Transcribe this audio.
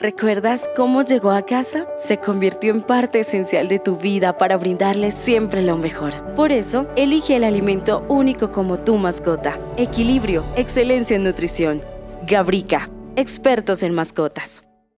¿Recuerdas cómo llegó a casa? Se convirtió en parte esencial de tu vida para brindarle siempre lo mejor. Por eso, elige el alimento único como tu mascota. Equilibrio, excelencia en nutrición. Gabrica, expertos en mascotas.